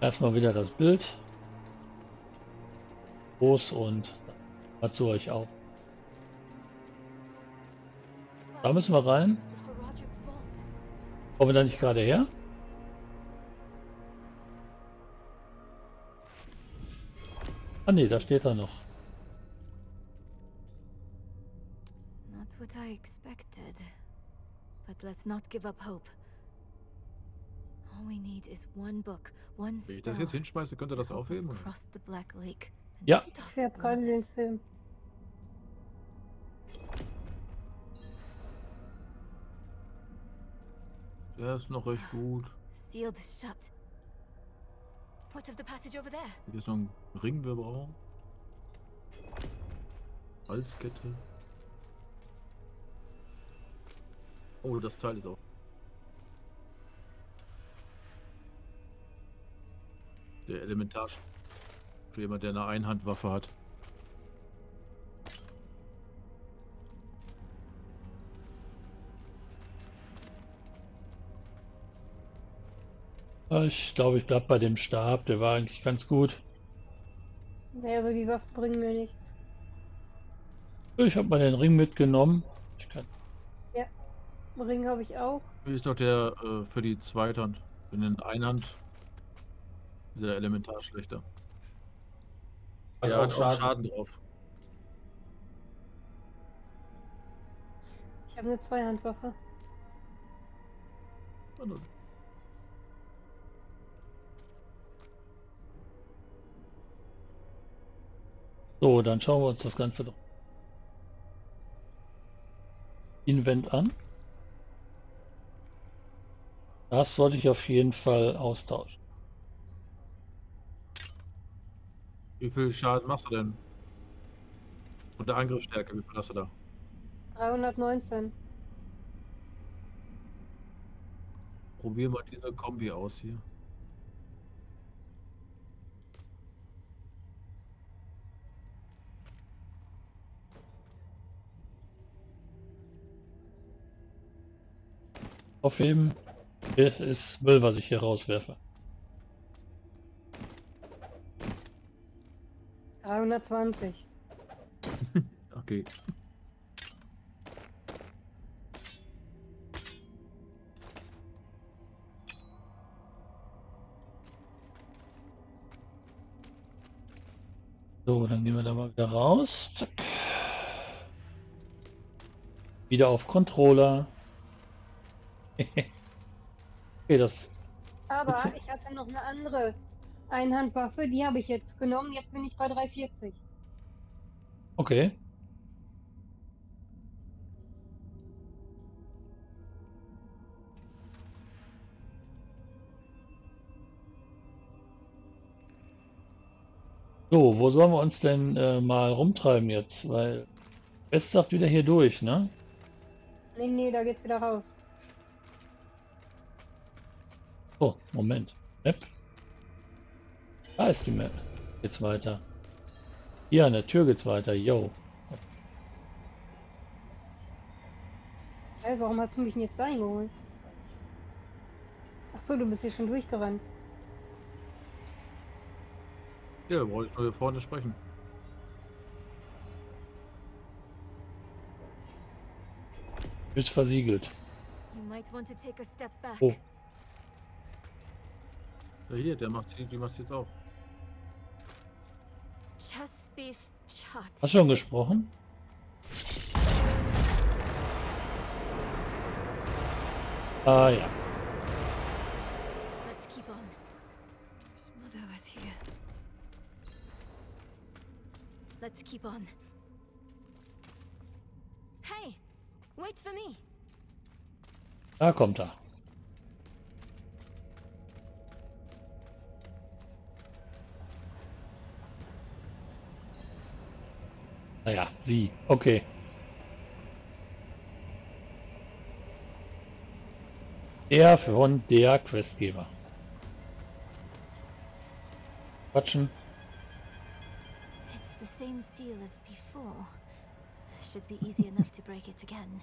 Erstmal wieder das Bild. Groß und dazu euch auch. Da müssen wir rein. Kommen wir da nicht gerade her? Ah ne, da steht er noch. Not what I expected. But let's not give up hope. All we need is one book, one Wenn ich das jetzt hinschmeiße, könnt ihr das aufheben? Ja. Ich habe gerade den Film. Der ist noch recht gut. Sealed shut. What of the passage over there? Hier ist noch ein Ring, wir brauchen. Halskette. Oh, das Teil ist auch. Der Elementar. Für jemand, der eine Einhandwaffe hat. Ah, Ich glaube, ich bleib bei dem Stab. Der war eigentlich ganz gut. Naja, so die Waffen bringen mir nichts. Ich habe mal den Ring mitgenommen. Ich kann Ring habe ich auch. Hier ist doch der äh, für die Zweithand. Für den Einhand. Dieser Elementar schlechter. Hat Der auch hat auch Schaden. Schaden drauf. Ich habe eine Zweihandwaffe. So, dann schauen wir uns das Ganze doch. Invent an. Das sollte ich auf jeden Fall austauschen. Wie viel Schaden machst du denn? Und der Angriffsstärke, wie viel hast du da? 319. Probier mal diese Kombi aus hier. Aufheben. Hier ist Müll, was ich hier rauswerfe. 320. Okay. So, dann gehen wir da mal wieder raus. Zack. Wieder auf Controller. okay, das. Aber ich hatte noch eine andere Einhandwaffe, die habe ich jetzt genommen. Jetzt bin ich bei 340. Okay. So, wo sollen wir uns denn äh, mal rumtreiben jetzt? Weil West sagt wieder hier durch, ne? Nee, nee, da geht's wieder raus. Oh, Moment. Map. Da ist die Map. Geht's weiter. Hier an der Tür geht's weiter. Yo. Hä, warum hast du mich denn jetzt dahin geholt? Ach so, du bist hier schon durchgerannt. Ja, brauche ich nur hier vorne sprechen. Ist versiegelt. You might want to take a step back. Oh. Ja, hier, der macht die macht's jetzt auch. Hast du schon gesprochen? Ah ja. Let's keep on. Hey, wait for me. Da kommt er. Naja, sie. Okay. Der von der Questgeber. Quatschen. It's the same seal as before. Should be easy enough to break it again.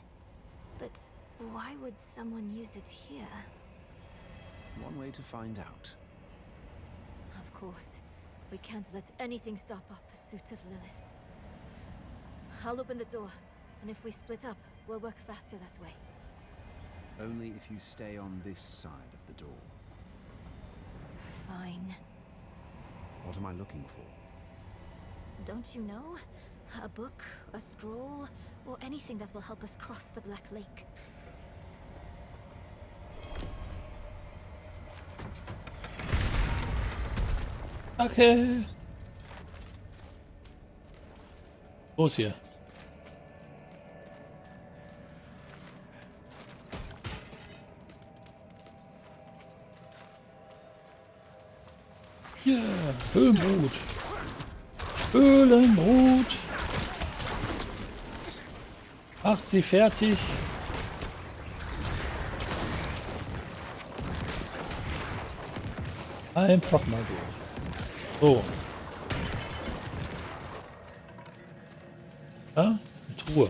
But why would someone use it here? One way to find out. Of course. We can't let anything stop our pursuit of Lilith. I'll open the door, and if we split up, we'll work faster that way. Only if you stay on this side of the door. Fine. What am I looking for? Don't you know? A book, a scroll, or anything that will help us cross the Black Lake. Okay. Los hier. Höhlenbrut. Höhlenbrut. Macht sie fertig. Einfach mal durch. So. Ja, eine Truhe.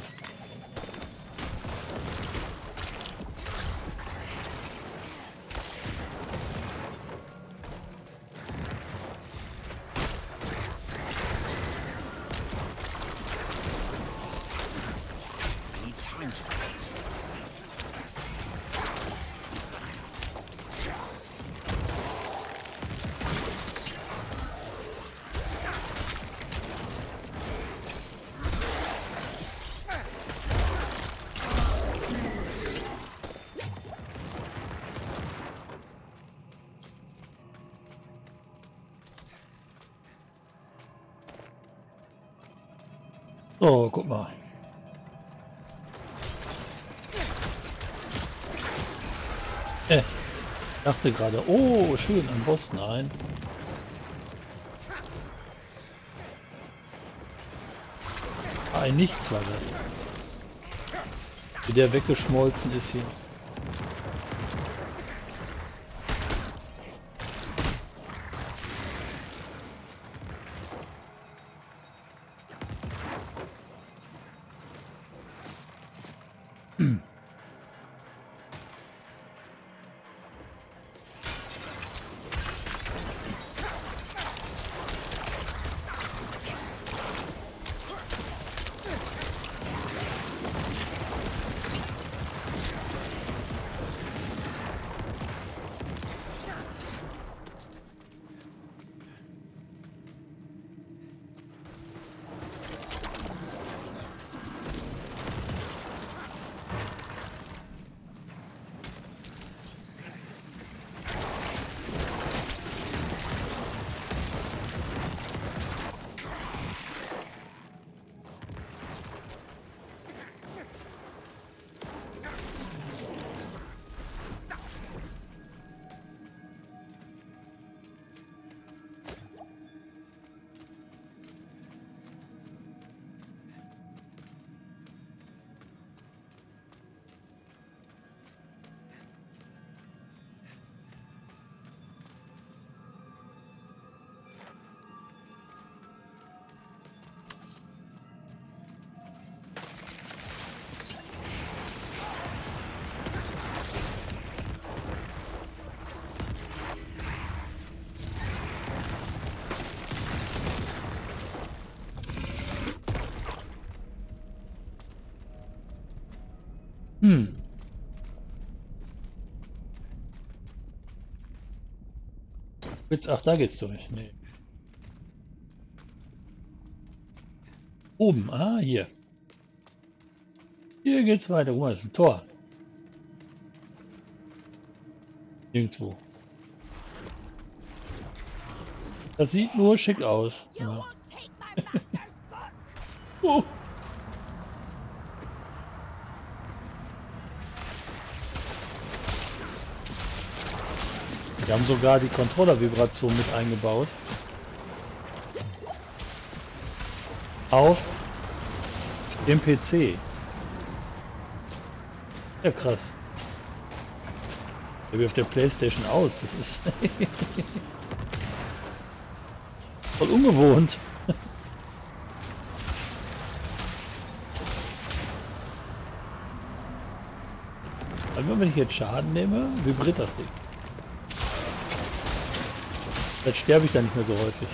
Guck mal. Äh, dachte gerade, oh, schön, ein Boss, nein. Ein Nichts war das. Wie der weggeschmolzen ist hier. Jetzt, ach, da geht's durch. Nee. Oben, ah, hier. Hier geht's weiter. Guck mal, das ist ein Tor. Nirgendwo. Das sieht nur schick aus. Ja. Oh. Wir haben sogar die Controller-Vibration mit eingebaut. Auf dem PC. Ja, krass. Wie auf der Playstation aus. Das ist voll ungewohnt. Also wenn ich jetzt Schaden nehme, vibriert das Ding. Jetzt sterbe ich dann nicht mehr so häufig.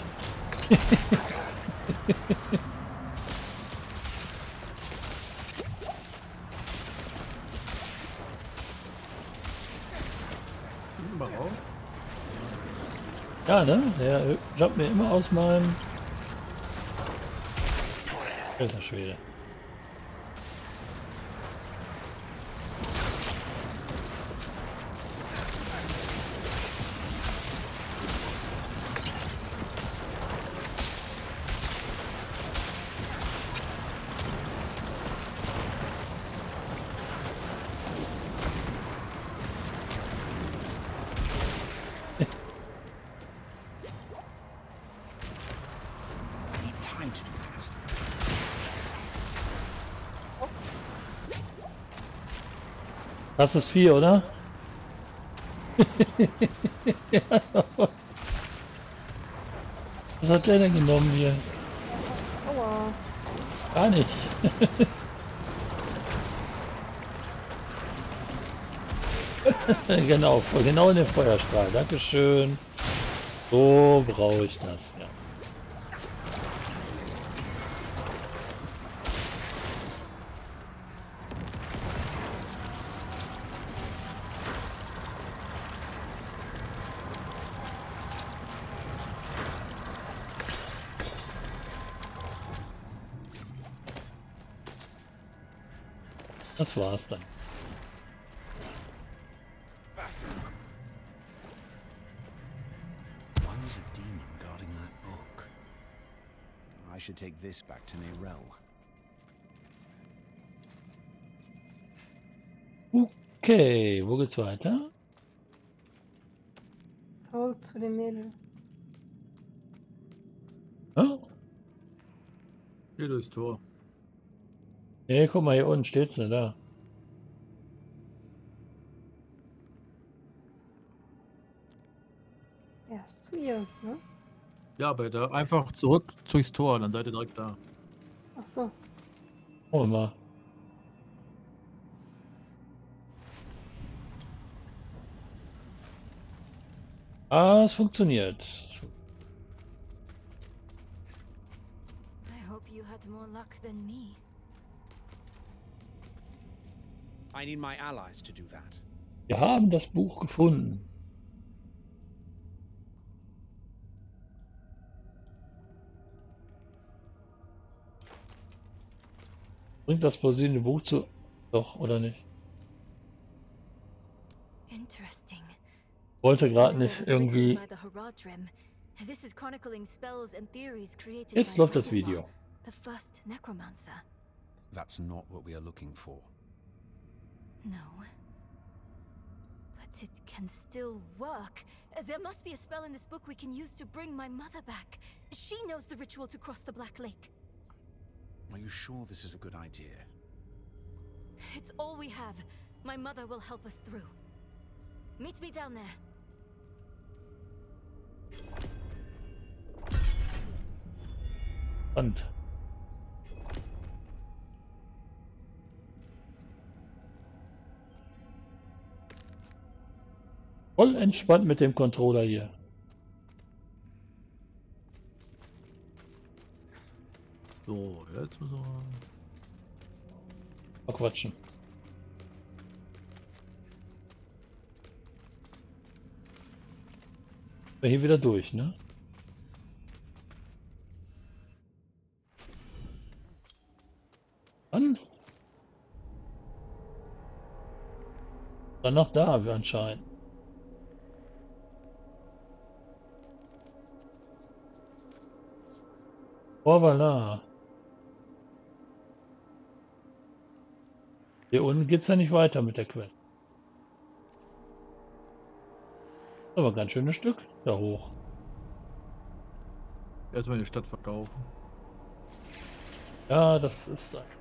Ja, ne? Der jumpt mir immer aus meinem... Alter Schwede. I need time to do that. Das ist vier, oder? Was hat der denn genommen hier? Aua. Gar nicht. genau, genau in den Feuerstrahl. Dankeschön. So brauche ich das. Das war's dann. Why was a demon guarding that book? I should take this back to Nerel. Okay, wo geht's weiter? Zurück zu dem Mädel. Ja? Hier durchs Tor. Nee, guck mal, hier unten steht's ne, da. Erst zu ihr, ne? Ja, der einfach zurück durchs Tor, dann seid ihr direkt da. Ach so. Oh, mal. Ah, es funktioniert. I hope you had more luck than me. I need my allies to do that. Wir haben das Buch gefunden. Bringt das plausibile Buch zu... Doch, oder nicht? Interesting. Wollte gerade nicht irgendwie... Jetzt läuft das Video. That's not what we are looking for. No. But it can still work. There must be a spell in this book we can use to bring my mother back. She knows the ritual to cross the Black Lake. Are you sure this is a good idea? It's all we have. My mother will help us through. Meet me down there. Spannend. Voll entspannt mit dem Controller hier. So, jetzt müssen wir. Mal quatschen. Wir hier wieder durch, ne? Wann? Dann noch da, anscheinend. Oh, voilà. Hier unten geht's ja nicht weiter mit der Quest. Aber ein ganz schönes Stück da hoch. Erstmal die Stadt verkaufen. Ja, das ist ein-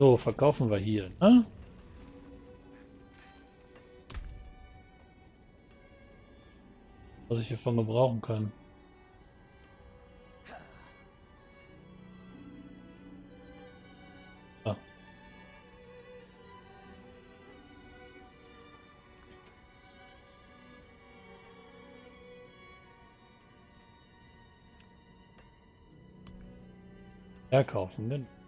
So, verkaufen wir hier. Ne? Was ich hiervon gebrauchen kann. Ah. Verkaufen, denn.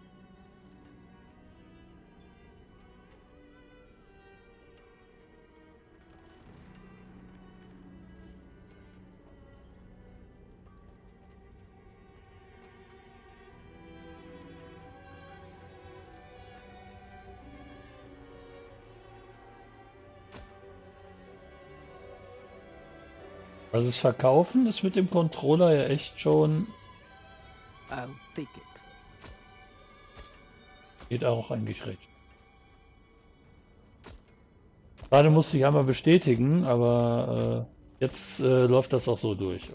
Also das Verkaufen ist mit dem Controller ja echt schon, geht auch eigentlich recht. Gerade musste ich einmal bestätigen, aber äh, jetzt äh, läuft das auch so durch.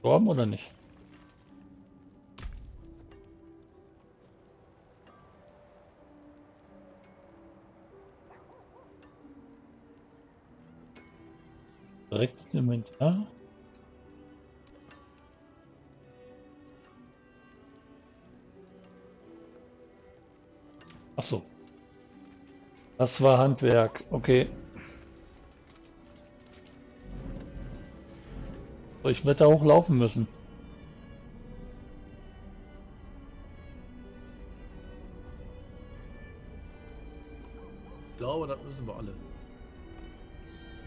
Storm oder nicht? Direkt ins Inventar. Ach so. Das war Handwerk. Okay. So, ich werde da hochlaufen müssen. Ich glaube, das müssen wir alle.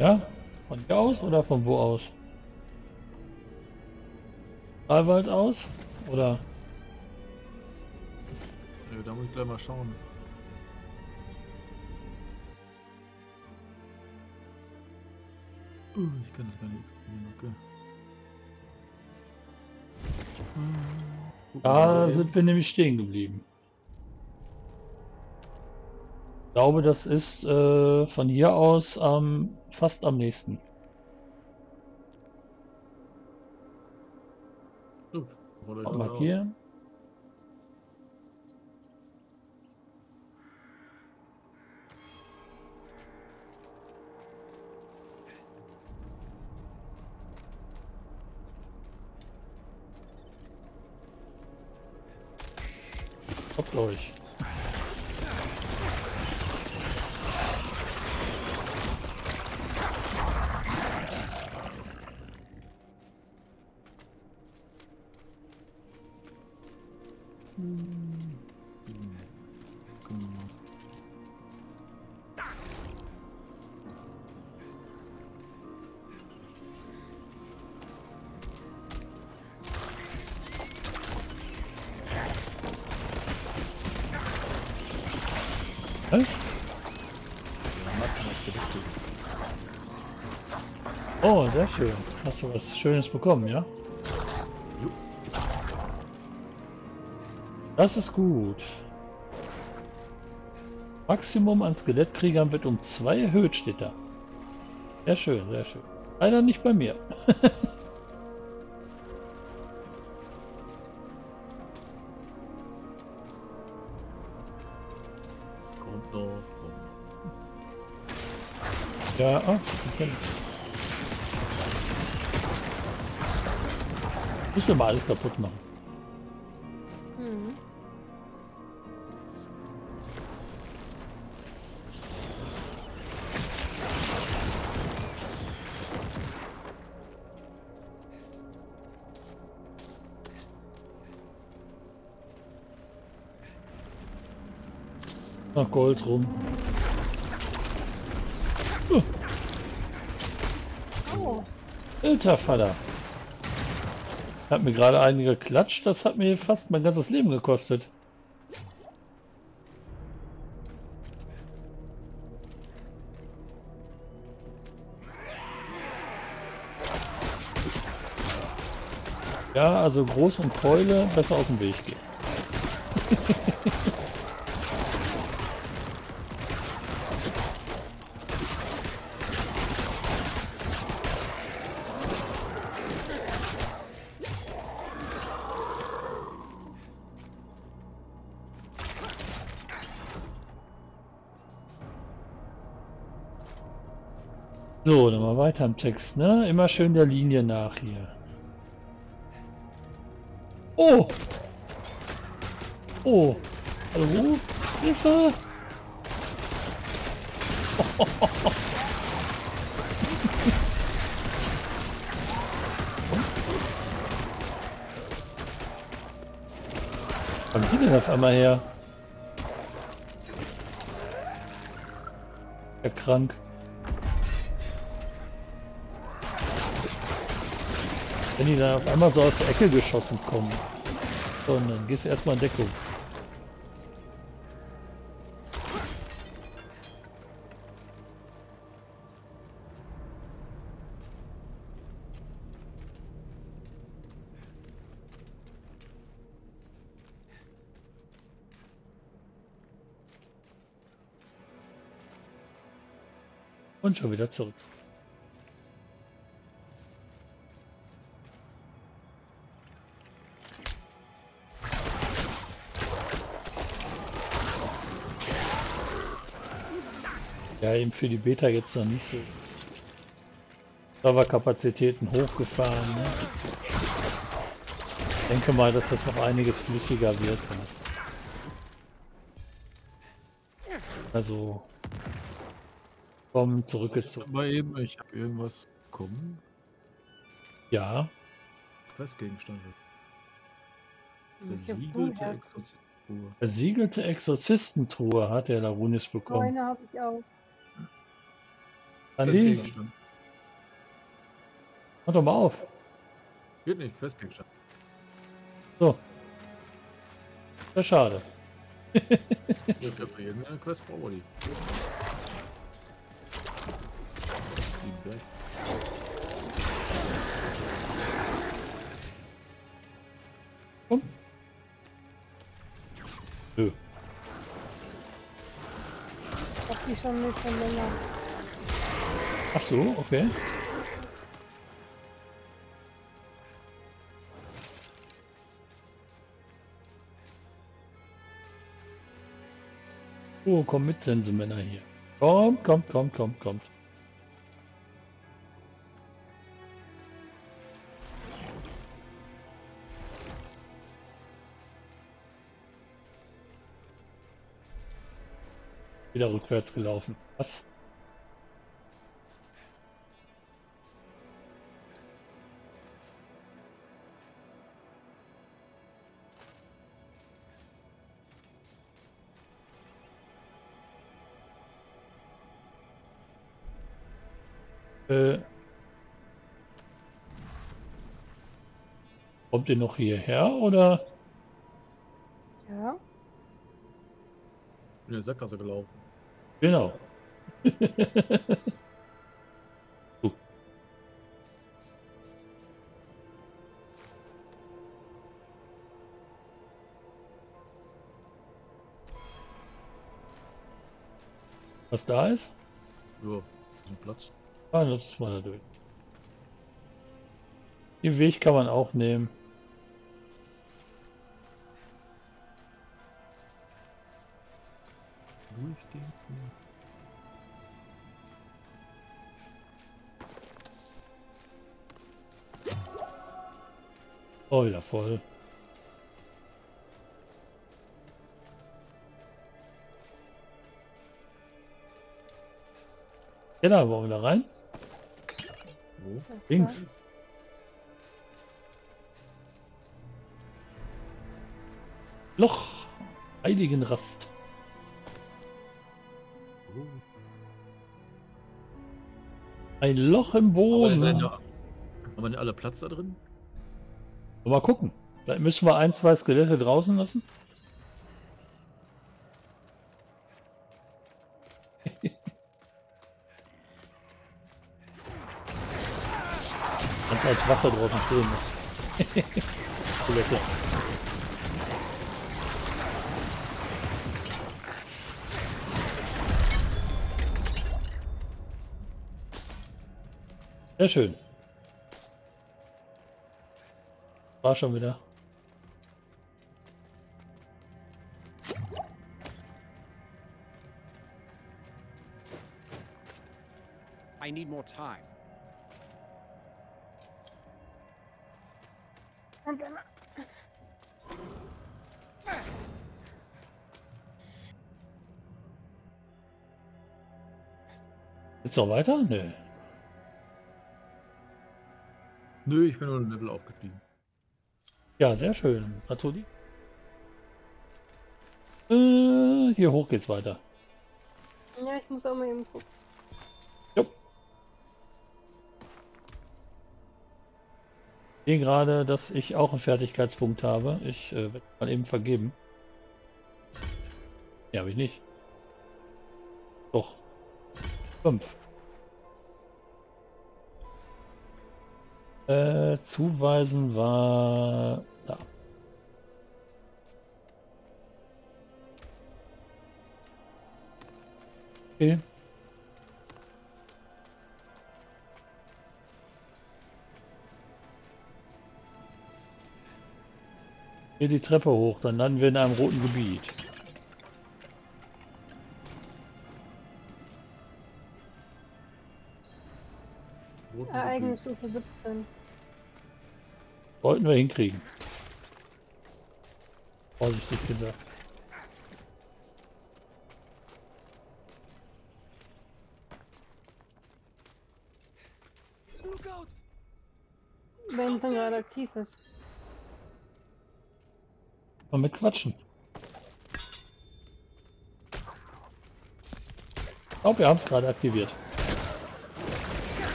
Ja? Von hier aus oder von wo aus? Freiwald aus? Oder? Ja, da muss ich gleich mal schauen. Uh, ich kann das gar nicht extrahieren, okay. Wir Da sind wir nämlich stehen geblieben. Ich glaube, das ist äh, von hier aus ähm, fast am nächsten. Auch da markieren. Kommt euch. Was? Oh, sehr schön. Hast du was Schönes bekommen, ja? Das ist gut. Maximum an Skelettkriegern wird um zwei erhöht, steht da. Sehr schön, sehr schön. Leider nicht bei mir. ah, okay. Müssen wir mal alles kaputt machen. Mhm. Gold rum. Alter Vater. Hat mir gerade einen geklatscht, das hat mir fast mein ganzes Leben gekostet. Ja, also groß und Keule besser aus dem Weg gehen. So, dann mal weiter im Text, ne? Immer schön der Linie nach hier. Oh! Oh! Hallo? Hilfe! Wo kommen die denn auf einmal her? Ja, krank. Wenn die dann auf einmal so aus der Ecke geschossen kommen. Und dann gehst du erstmal in Deckung. Und schon wieder zurück. Ja, eben für die Beta jetzt noch nicht so. Serverkapazitäten hochgefahren. Ne? Ich denke mal, dass das noch einiges flüssiger wird. Ja. Also kommen zurückgezogen. Mal eben, ich habe irgendwas bekommen. Ja, hab Versiegelte. Exorzitruhe. versiegelte Exorzistentruhe hat der Larunis So bekommen. eine habe ich auch. Questgegenstand. mach doch mal auf. Geht nicht, Questgegenstand. So. Sehr schade. Ich habe für irgendeine Quest brauche die. Komm. Nö. Ich hab die schon nicht schon länger. Ach so, okay. Oh, komm mit, Sensemänner hier. Kommt, kommt, kommt, kommt, kommt. Wieder rückwärts gelaufen. Was? Kommt ihr noch hierher oder? Ja. In der Sackgasse gelaufen. Genau. so. Was da ist? Ja, diesen Platz. Ah, lass uns mal durch. Den Weg kann man auch nehmen. Oh, wieder voll. Genau, wollen wir da rein? Wo? Links. Loch. Heiligenrast. Wo? Ein Loch im Aber Boden. da- Haben wir denn alle Platz da drin? Mal gucken. Vielleicht müssen wir ein, zwei Skelette draußen lassen. Kannst als Waffe draußen stehen. Skelette. Sehr schön. War schon wieder. I need more time. Jetzt noch weiter? Nö. Nö, ich bin nur ein Level aufgestiegen. Ja, sehr schön. Gratuliere. Äh, hier hoch geht's weiter. Ja, ich muss auch mal eben gucken. Jo. Ich sehe gerade, dass ich auch einen Fertigkeitspunkt habe. Ich äh, werde mal eben vergeben. Ja, habe ich nicht. Doch. Fünf. Äh, zuweisen war Okay. Hier die Treppe hoch, dann landen wir in einem roten Gebiet. Ereignisstufe 17. Wollten wir hinkriegen. Vorsichtig gesagt. Wenn es dann gerade aktiv ist. Mal mit quatschen. Ich glaube, wir haben es gerade aktiviert.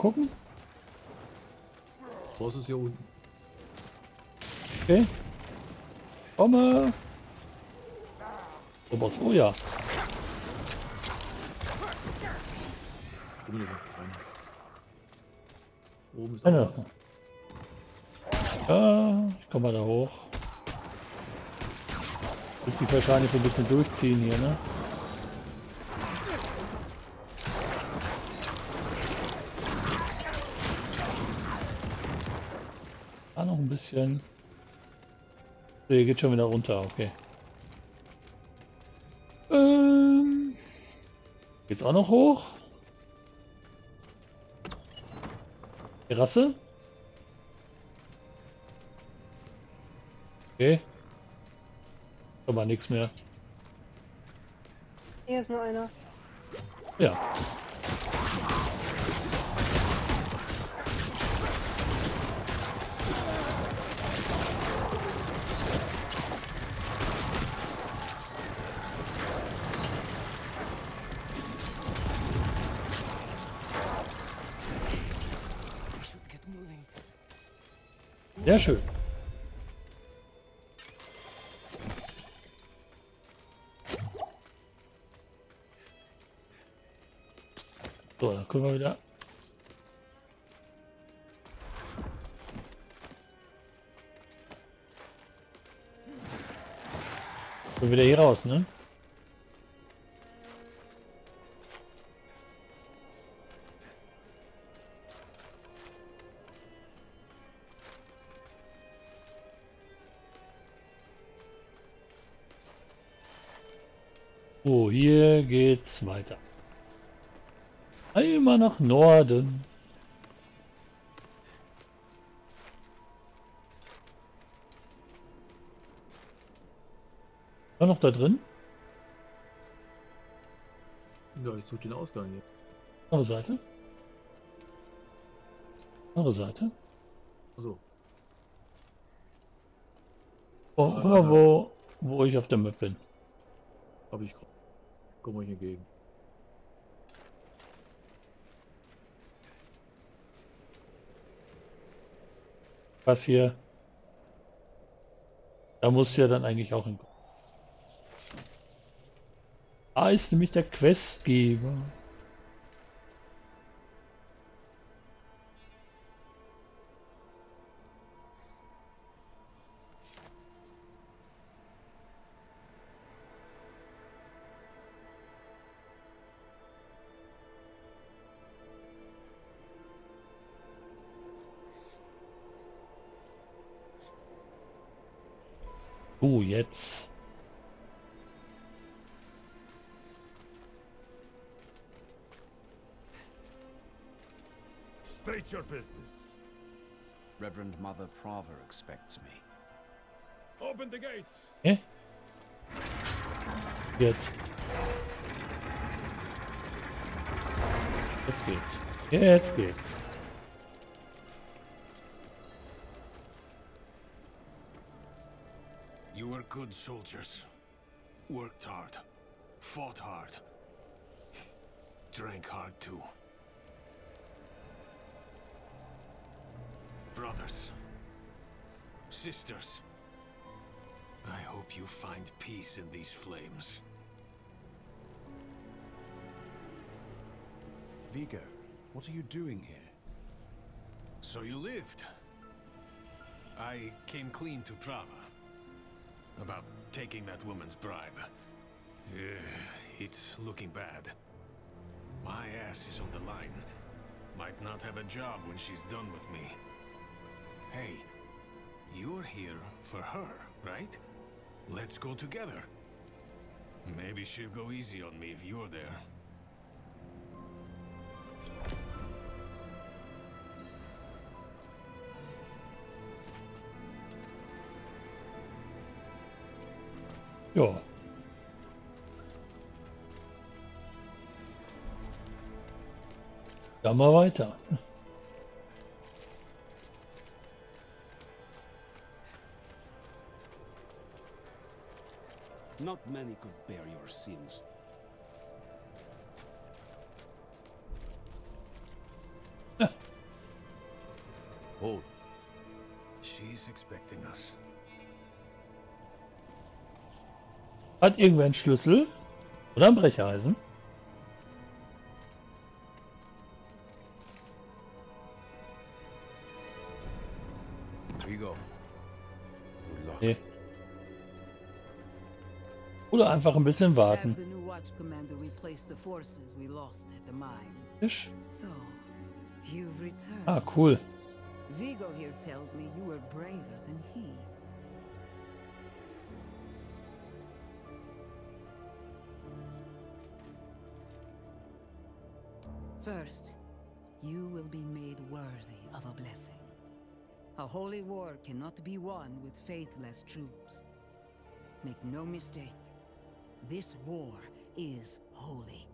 Gucken? Boss ist hier unten. Okay. Komme. Oh, Boss. Oh ja. Da ist noch einer. Oben ist was. Ja, ich komme mal da hoch. Wird sich wahrscheinlich so ein bisschen durchziehen hier, ne? Da noch ein bisschen. So, hier geht schon wieder runter, okay. Ähm, geht's auch noch hoch? Terrasse? Okay. Aber nichts mehr. Hier ist nur einer. Ja. Sehr schön. So, dann können wir wieder. Wieder hier raus, ne? Geht's weiter. Einmal nach Norden. War noch da drin? Ja, ich suche den Ausgang hier. Andere Seite. Andere Seite. Achso. Oh, mal, wo, wo ich auf der Map bin. Hab ich. gerade. Komm mal hier gegen. Was hier? Da muss ja dann eigentlich auch hin. Ah, ist nämlich der Questgeber. State your business. Reverend Mother Prava expects me. Open the gates. Hä? Jetzt. Jetzt geht's. Jetzt geht's. You were good soldiers. Worked hard. Fought hard. Drank hard too. Brothers. Sisters. I hope you find peace in these flames. Vigo, what are you doing here? So you lived. I came clean to Prava. About taking that woman's bribe. It's looking bad. My ass is on the line. Might not have a job when she's done with me. Hey, you're here for her, right? Let's go together. Maybe she'll go easy on me if you're there. Ja. Dann mal weiter. Not many could bear your sins. Hold. She's expecting us. Hat irgendwer einen Schlüssel? Oder ein Brecheisen? Oder einfach ein bisschen warten. the new watch commander replace the forces we lost at the mine. Fisch? So, you've returned. Ah, cool. Vigo here tells me you were braver than he. First, you will be made worthy of a blessing. A holy war cannot be won with faithless troops. Make no mistake, this war is holy.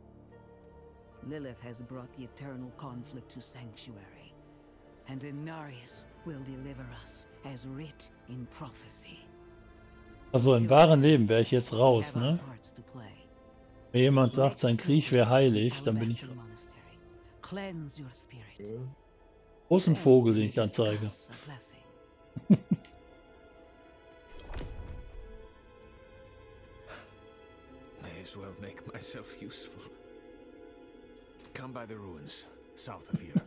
Lilith has brought the eternal conflict to Sanctuary, and Inarius will deliver us as writ in prophecy. Also im wahren Leben wäre ich jetzt raus, ne? Wenn jemand sagt, sein Krieg wäre heilig, dann bin ich spirit. großen Then Vogel, den ich anzeige. as well make myself useful. Come by the ruins, south of here.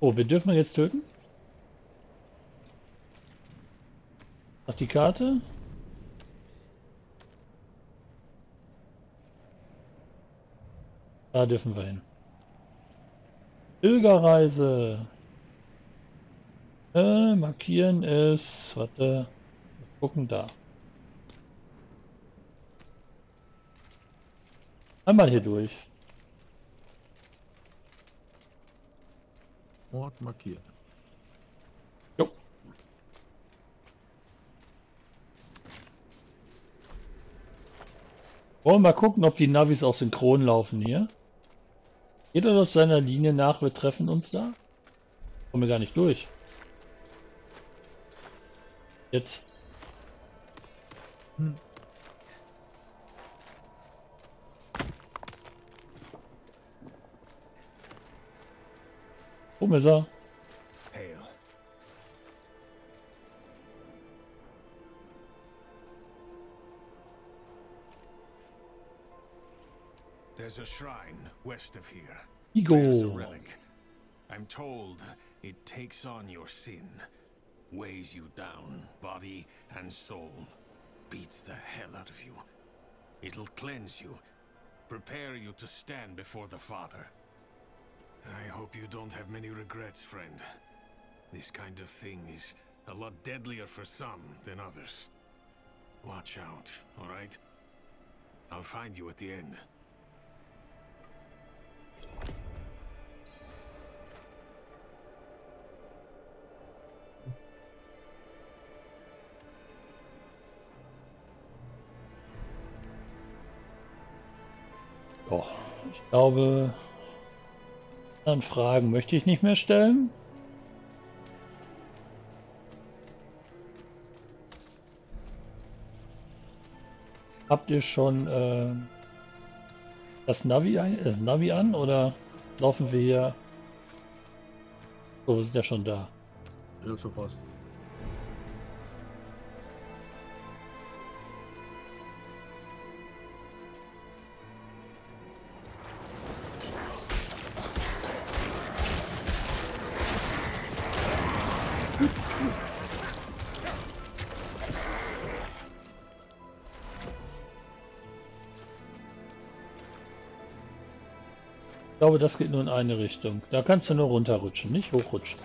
Oh, wir dürfen jetzt töten? Ach, die Karte? Da dürfen wir hin. Pilgerreise. Äh, markieren ist, warte, gucken da. Einmal hier durch. Ort markiert. Jo. Wollen wir mal gucken, ob die Navis auch synchron laufen hier. Jeder aus seiner Linie nach, wir treffen uns da. Kommen wir gar nicht durch. Jetzt. Hm. Wo ist er? There's a shrine west of here. There's a relic. I'm told it takes on your sin, weighs you down, body and soul. beats the hell out of you. It'll cleanse you, prepare you to stand before the Father. I hope you don't have many regrets, friend. This kind of thing is a lot deadlier for some than others. Watch out, alright? I'll find you at the end. Ja, ich glaube, dann Fragen möchte ich nicht mehr stellen. Habt ihr schon äh, das Navi, ein, äh, Navi an oder laufen wir hier? So, wir sind ja schon da. Ja, schon fast. Ich glaube, das geht nur in eine Richtung. Da kannst du nur runterrutschen, nicht hochrutschen.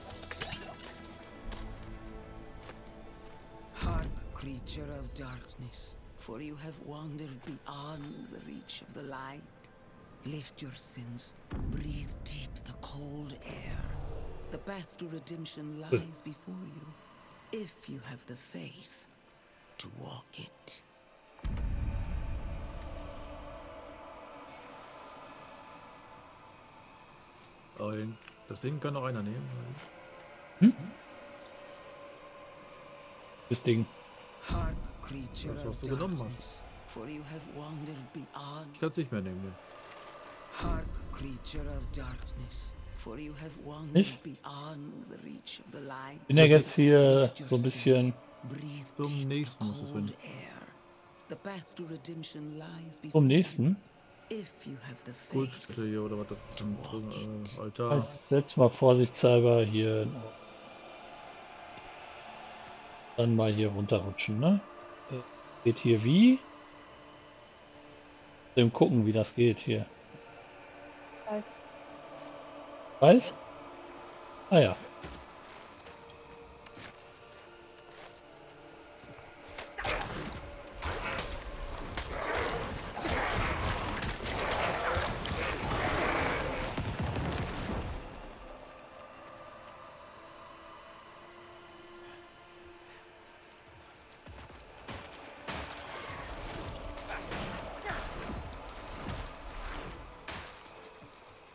Hark, creature of darkness, for you have wandered beyond the reach of the light. Lift your sins, breathe deep the cold air. The path to redemption lies before you, if you have the faith to walk it. Ein, das Ding kann noch einer nehmen. Das Ding. Hark, creature Das, of was du genommen hast. darkness, for you have wandered beyond. Ich kann es nicht mehr nehmen. Ne? Hark, creature of darkness, for you have wandered Nicht? beyond the reach of the light. Bin ja jetzt hier so ein bisschen Zum nächsten muss es hin. zum nächsten. If you have the faith. Kultstätte hier oder was das drin, äh, Altar. Ich setz mal vorsichtshalber hier dann mal hier runterrutschen, ne? Geht hier wie? Dem gucken, wie das geht hier. Heißt, Weiß? Ah ja.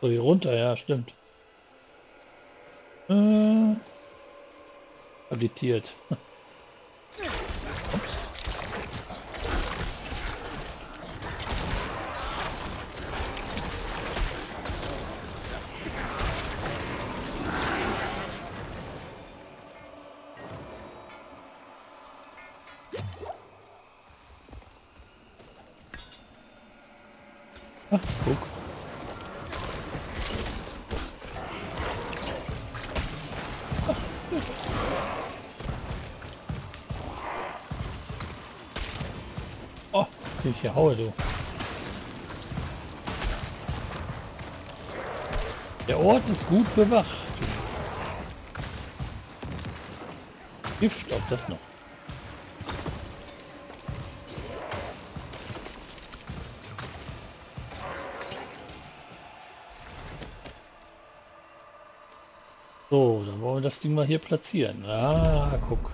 So, hier runter, ja, stimmt. Äh, agitiert. Haue, du. Der Ort ist gut bewacht. Gift, ob das noch. So, dann wollen wir das Ding mal hier platzieren. Ah, guck.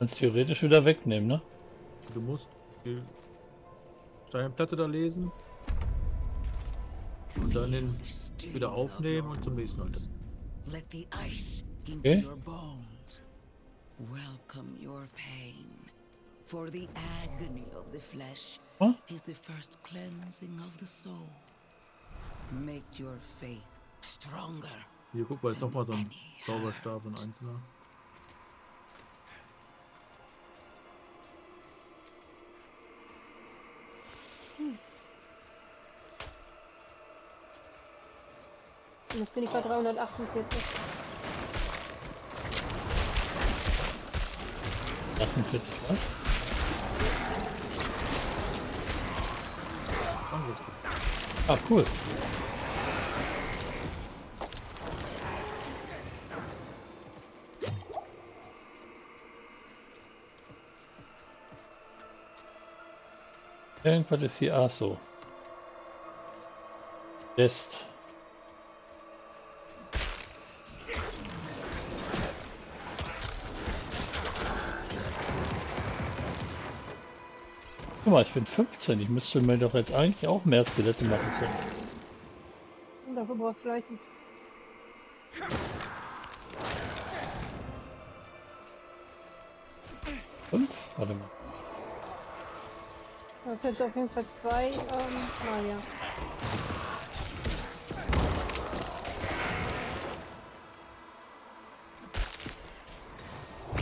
Kannst theoretisch wieder wegnehmen, ne? Du musst die Steinplatte da lesen und dann den wieder aufnehmen und zum nächsten Mal. Let the ice into Okay. your bones. Welcome your pain. For the agony of the flesh Huh? is the first cleansing of the soul. Make your faith stronger. Hier, guck mal, jetzt nochmal so ein Zauberstab, so ein einzelner. Jetzt bin ich bei 348. 48 was? Ah, cool. Irgendwas ist hier. Ach so. West. Guck mal, ich bin 15. Ich müsste mir doch jetzt eigentlich auch mehr Skelette machen können. Und dafür brauchst du Leisten. Fünf? Warte mal. Das ist jetzt auf jeden Fall zwei. Ähm, naja.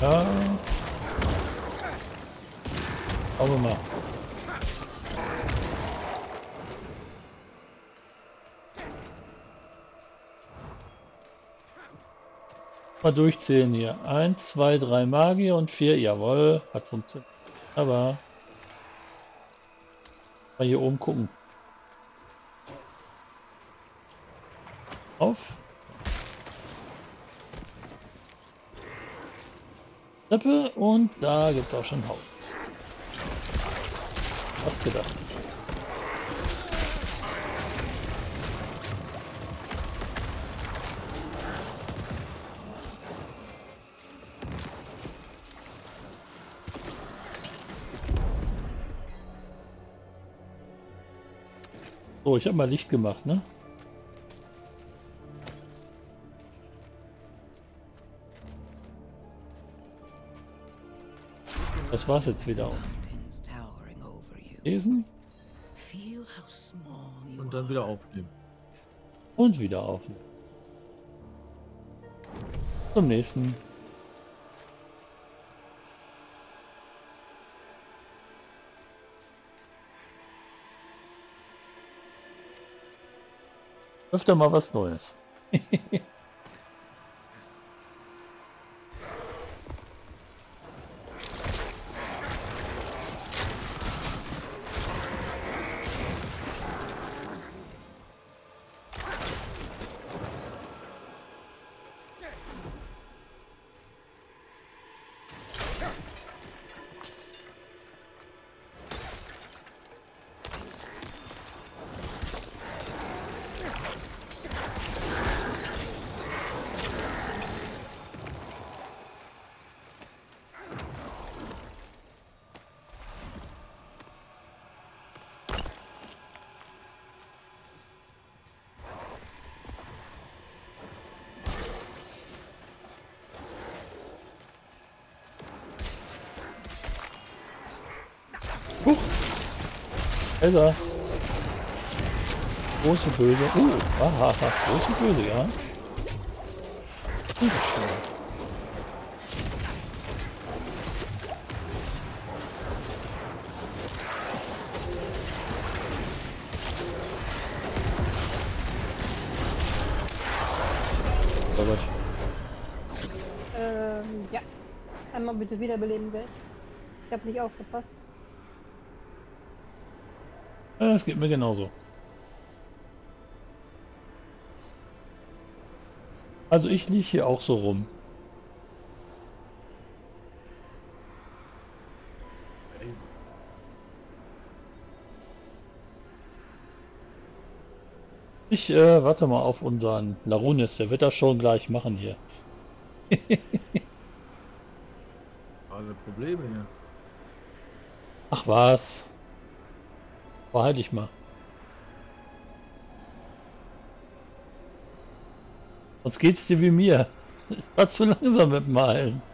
Ja. Schauen wir mal. Mal durchzählen hier. Eins, zwei, drei Magier und vier. Jawohl, hat funktioniert. Aber mal hier oben gucken. Auf. Treppe und da gibt's auch schon Haus. Was gedacht. So, ich habe mal Licht gemacht, ne? Das war's jetzt wieder. Lesen Und dann wieder aufnehmen. und wieder aufnehmen. Zum nächsten. Öfter mal was Neues. ist. Große Böse. Uh, aha, große Böse, ja. Oh Gott. Ähm, ja. Einmal bitte wiederbeleben, gell? Ich habe nicht aufgepasst. Das geht mir genauso. Also ich liege hier auch so rum. Ich äh, warte mal auf unseren Larunis, der wird das schon gleich machen hier. alle Probleme hier. Ach was. Verhalte ich mal. Sonst geht's dir wie mir. Ich war zu langsam mit dem Heilen.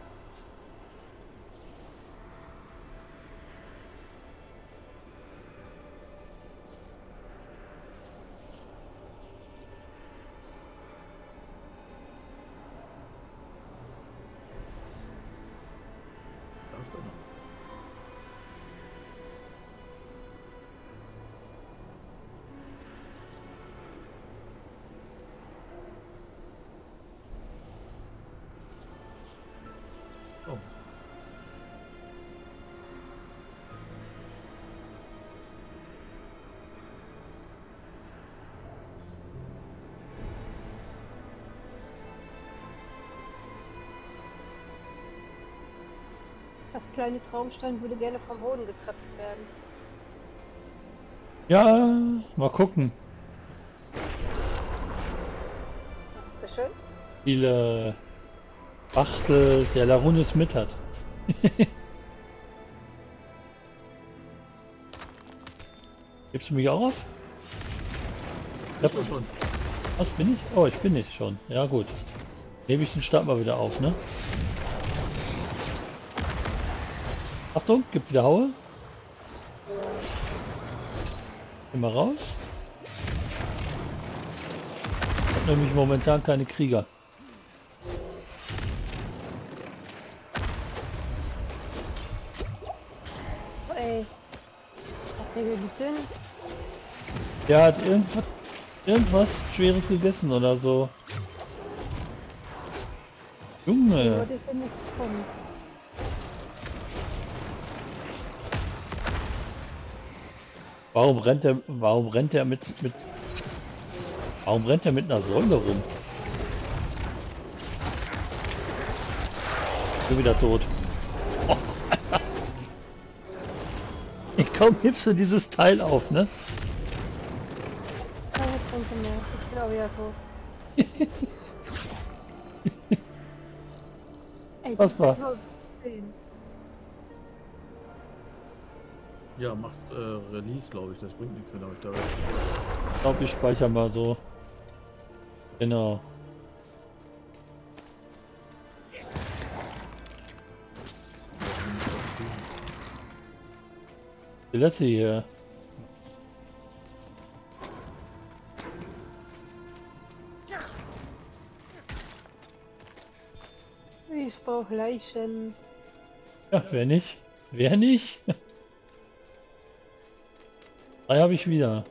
Das kleine Traumstein würde gerne vom Boden gekratzt werden. Ja, mal gucken. Sehr schön. Viele Wachtel der Larunis mit hat. Gibst du mich auch auf? Ja, So schon. was bin ich? Oh, ich bin nicht schon. Ja gut. Nehme ich den Start mal wieder auf, ne? Achtung, gibt wieder Haue. Geh mal raus. Ich habe nämlich momentan keine Krieger. Ey. Hat der gelitten? Der hat irgendwas, irgendwas Schweres gegessen oder so. Junge, warum rennt er, warum rennt er mit, mit, warum rennt er mit einer Säule rum? Bin wieder tot. Oh. Ich komm, hebst du dieses Teil auf, ne? Keine Tränke mehr. Ich bin auch wieder tot. Ey, Was war? Ja, macht äh, Release, glaube ich. Das bringt nichts, wenn ihr euch da. Ich glaube, ich speichere mal so. Genau. Die letzte hier. Ich brauche Leichen. Ja, wer nicht? Wer nicht? Drei habe ich wieder.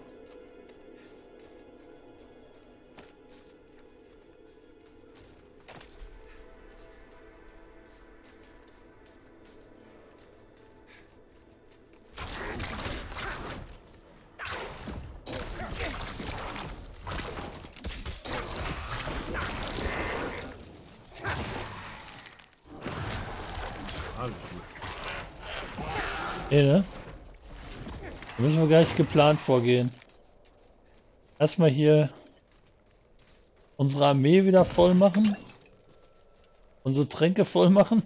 Gleich geplant vorgehen. Erstmal hier unsere Armee wieder voll machen. Unsere Tränke voll machen.